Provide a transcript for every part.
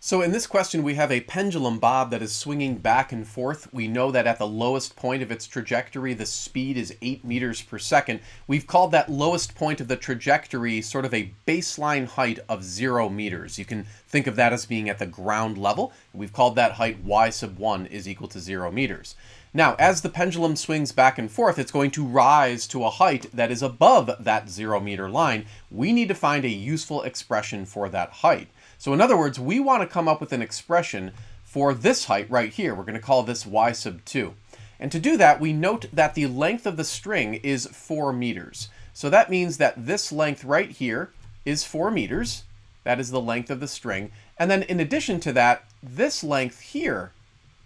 So in this question, we have a pendulum bob that is swinging back and forth. We know that at the lowest point of its trajectory, the speed is 8 meters per second. We've called that lowest point of the trajectory sort of a baseline height of 0 meters. You can think of that as being at the ground level. We've called that height y sub 1 is equal to 0 meters. Now, as the pendulum swings back and forth, it's going to rise to a height that is above that 0 meter line. We need to find a useful expression for that height. So in other words, we want to come up with an expression for this height right here. We're going to call this y sub 2. And to do that, we note that the length of the string is 4 meters. So that means that this length right here is 4 meters. That is the length of the string. And then in addition to that, this length here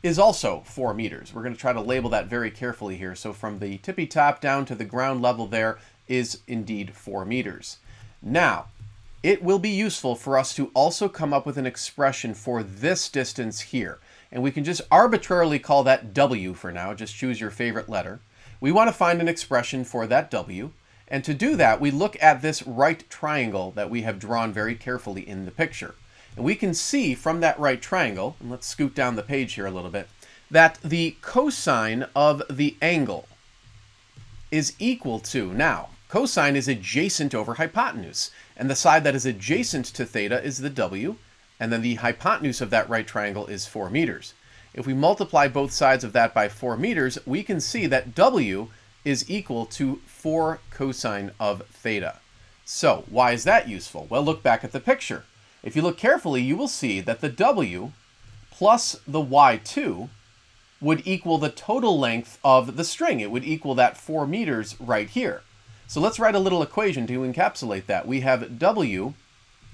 is also 4 meters. We're going to try to label that very carefully here. So from the tippy top down to the ground level there is indeed 4 meters. Now, it will be useful for us to also come up with an expression for this distance here. And we can just arbitrarily call that W for now. Just choose your favorite letter. We want to find an expression for that W. And to do that, we look at this right triangle that we have drawn very carefully in the picture. And we can see from that right triangle, and let's scoot down the page here a little bit, that the cosine of the angle is equal to, now, Cosine is adjacent over hypotenuse, and the side that is adjacent to theta is the w, and then the hypotenuse of that right triangle is 4 meters. If we multiply both sides of that by 4 meters, we can see that w is equal to 4 cosine of theta. So, why is that useful? Well, look back at the picture. If you look carefully, you will see that the w plus the y2 would equal the total length of the string. It would equal that 4 meters right here. So let's write a little equation to encapsulate that. We have W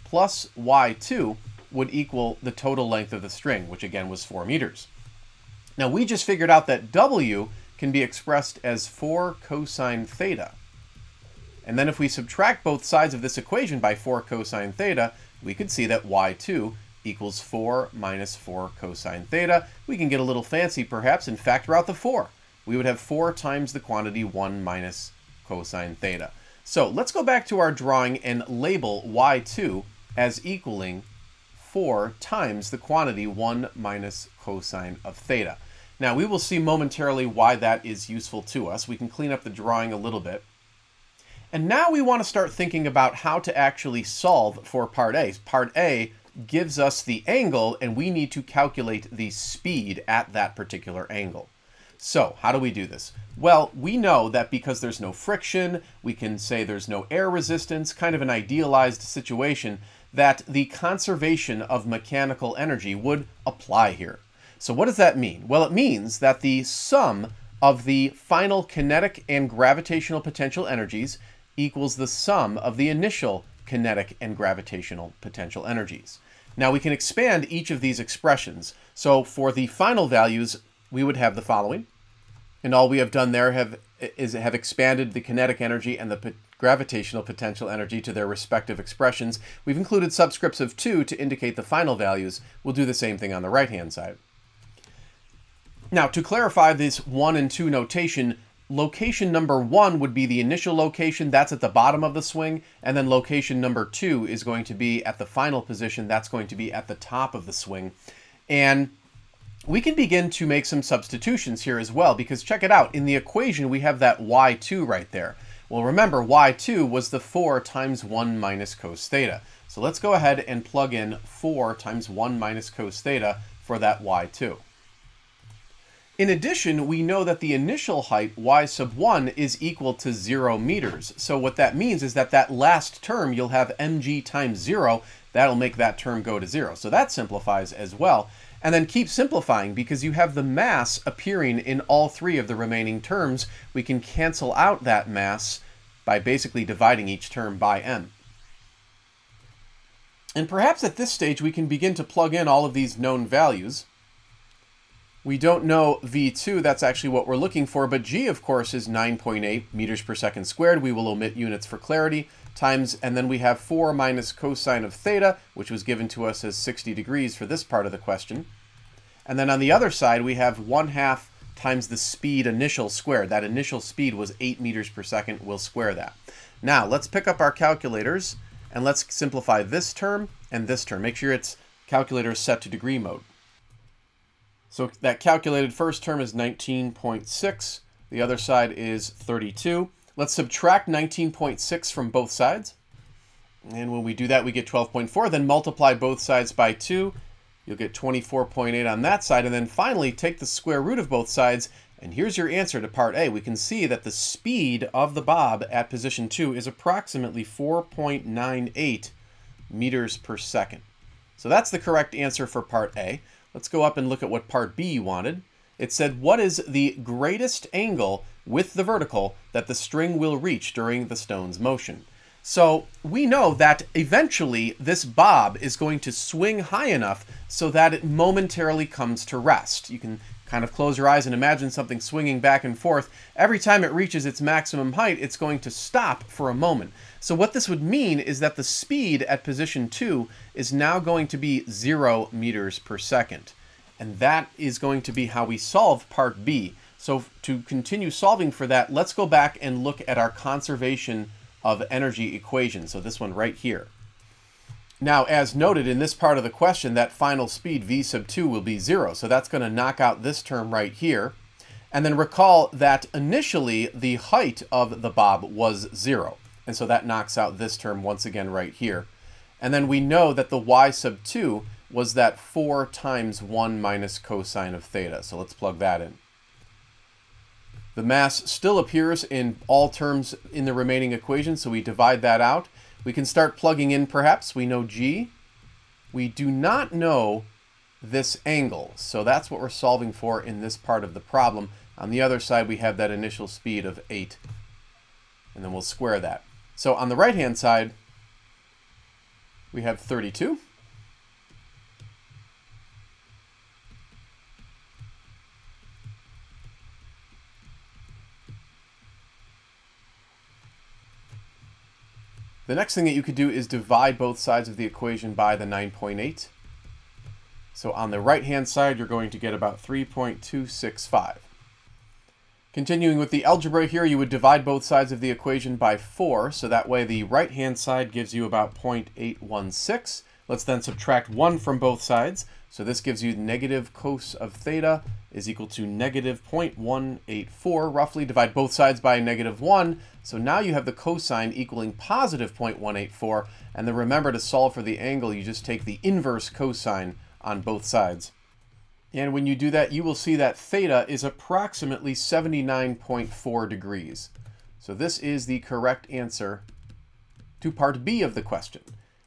plus Y2 would equal the total length of the string, which again was 4 meters. Now we just figured out that W can be expressed as 4 cosine theta. And then if we subtract both sides of this equation by 4 cosine theta, we could see that y2 equals 4 minus 4 cosine theta. We can get a little fancy perhaps and factor out the 4. We would have 4 times the quantity 1 minus cosine theta. So let's go back to our drawing and label y2 as equaling 4 times the quantity 1 minus cosine of theta. Now we will see momentarily why that is useful to us. We can clean up the drawing a little bit. And now we want to start thinking about how to actually solve for part A. Part A gives us the angle and we need to calculate the speed at that particular angle. So how do we do this? Well, we know that because there's no friction, we can say there's no air resistance, kind of an idealized situation, that the conservation of mechanical energy would apply here. So what does that mean? Well, it means that the sum of the final kinetic and gravitational potential energies equals the sum of the initial kinetic and gravitational potential energies. Now we can expand each of these expressions. So for the final values, we would have the following. And all we have done there have is have expanded the kinetic energy and the gravitational potential energy to their respective expressions. We've included subscripts of 2 to indicate the final values. We'll do the same thing on the right-hand side. Now, to clarify this 1 and 2 notation, location number 1 would be the initial location. That's at the bottom of the swing. And then location number 2 is going to be at the final position. That's going to be at the top of the swing. And we can begin to make some substitutions here as well, because check it out. In the equation, we have that y2 right there. Well, remember, y2 was the 4 times 1 minus cos theta. So let's go ahead and plug in 4 times 1 minus cos theta for that y2. In addition, we know that the initial height, y sub 1, is equal to 0 meters. So what that means is that that last term, you'll have mg times 0. That'll make that term go to 0. So that simplifies as well. And then keep simplifying because you have the mass appearing in all three of the remaining terms. We can cancel out that mass by basically dividing each term by m. And perhaps at this stage we can begin to plug in all of these known values. We don't know V2, that's actually what we're looking for, but G, of course, is 9.8 meters per second squared. We will omit units for clarity, times, and then we have 4 minus cosine of theta, which was given to us as 60 degrees for this part of the question. And then on the other side, we have 1 half times the speed initial squared. That initial speed was 8 meters per second. We'll square that. Now, let's pick up our calculators, and let's simplify this term and this term. Make sure it's calculator is set to degree mode. So that calculated first term is 19.6. The other side is 32. Let's subtract 19.6 from both sides. And when we do that, we get 12.4. Then multiply both sides by 2. You'll get 24.8 on that side. And then finally, take the square root of both sides. And here's your answer to part A. We can see that the speed of the bob at position 2 is approximately 4.98 meters per second. So that's the correct answer for part A. Let's go up and look at what part B wanted. It said, what is the greatest angle with the vertical that the string will reach during the stone's motion? So we know that eventually this bob is going to swing high enough so that it momentarily comes to rest. You can kind of close your eyes and imagine something swinging back and forth. Every time it reaches its maximum height, it's going to stop for a moment. So what this would mean is that the speed at position 2 is now going to be 0 meters per second. And that is going to be how we solve part B. So to continue solving for that, let's go back and look at our conservation of energy equation. So this one right here. Now, as noted in this part of the question, that final speed v sub 2 will be 0. So that's going to knock out this term right here. And then recall that initially the height of the bob was 0. And so that knocks out this term once again right here. And then we know that the y sub 2 was that 4 times 1 minus cosine of theta. So let's plug that in. The mass still appears in all terms in the remaining equation, so we divide that out. We can start plugging in perhaps. We know g. We do not know this angle, so that's what we're solving for in this part of the problem. On the other side, we have that initial speed of 8, and then we'll square that. So on the right-hand side, we have 32. The next thing that you could do is divide both sides of the equation by the 9.8. So on the right-hand side, you're going to get about 3.265. Continuing with the algebra here, you would divide both sides of the equation by 4, so that way the right-hand side gives you about 0.816. Let's then subtract 1 from both sides. So this gives you negative cos of theta is equal to negative 0.184, roughly. Divide both sides by negative 1. So now you have the cosine equaling positive 0.184. And then remember to solve for the angle, you just take the inverse cosine on both sides. And when you do that, you will see that theta is approximately 79.4 degrees. So this is the correct answer to part B of the question.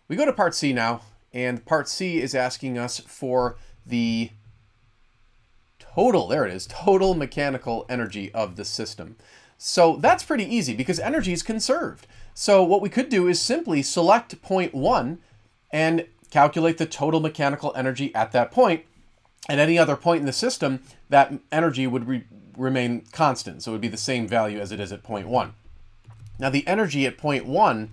We go to part C now, and part C is asking us for the total, there it is, total mechanical energy of the system. So that's pretty easy because energy is conserved. So what we could do is simply select point one and calculate the total mechanical energy at that point. At any other point in the system, that energy would re remain constant. So it would be the same value as it is at point one. Now the energy at point one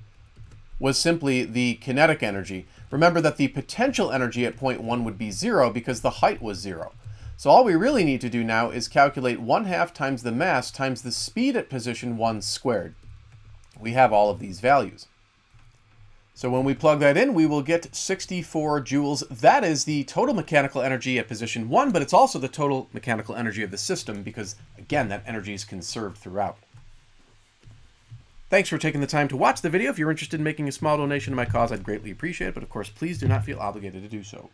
was simply the kinetic energy. Remember that the potential energy at point one would be zero because the height was zero. So all we really need to do now is calculate 1 half times the mass times the speed at position 1 squared. We have all of these values. So when we plug that in, we will get 64 joules. That is the total mechanical energy at position 1, but it's also the total mechanical energy of the system because, again, that energy is conserved throughout. Thanks for taking the time to watch the video. If you're interested in making a small donation to my cause, I'd greatly appreciate it, but of course, please do not feel obligated to do so.